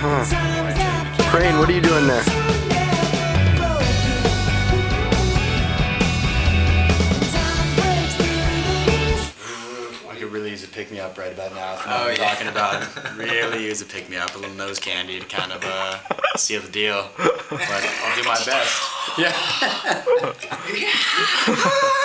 Uh-huh. Crane, what are you doing there? I use a pick me up right about now. If Oh, what I'm yeah. talking about. Really use a pick me up, a little nose candy to kind of uh, seal the deal. But I'll do my best. Yeah. Yeah.